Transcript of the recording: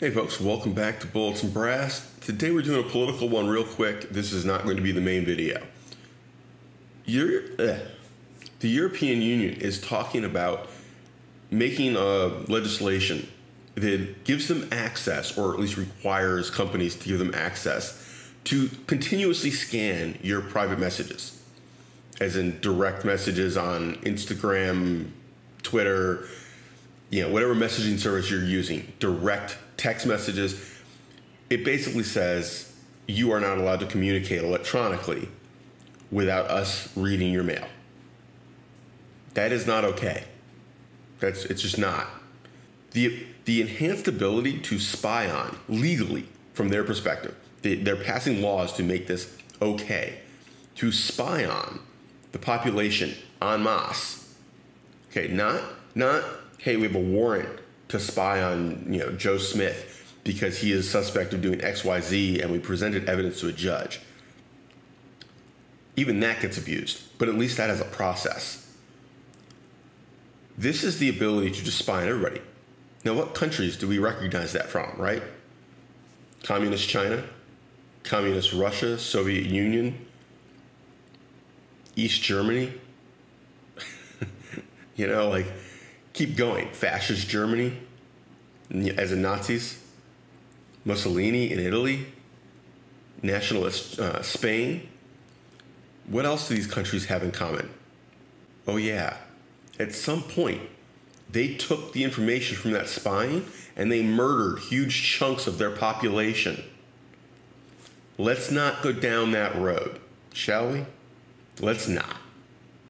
Hey folks, welcome back to Bullets and Brass. Today we're doing a political one real quick. This is not going to be the main video. Euro- eh. The European Union is talking about making a legislation that gives them access, or at least requires companies to give them access, to continuously scan your private messages, as in direct messages on Instagram, Twitter, you know, whatever messaging service you're using, direct text messages. It basically says you are not allowed to communicate electronically without us reading your mail. That is not okay. That's it's just not. The the enhanced ability to spy on legally from their perspective. They, they're passing laws to make this okay to spy on the population en masse. Okay, not not hey, we have a warrant to spy on you know Joe Smith because he is suspect of doing X, Y, Z, and we presented evidence to a judge. Even that gets abused, but at least that has a process. This is the ability to just spy on everybody. Now, what countries do we recognize that from, right? Communist China, Communist Russia, Soviet Union, East Germany. you know, like keep going. Fascist Germany, as in Nazis, Mussolini in Italy, nationalist uh, Spain. What else do these countries have in common? Oh, yeah. At some point, they took the information from that spying and they murdered huge chunks of their population. Let's not go down that road, shall we? Let's not.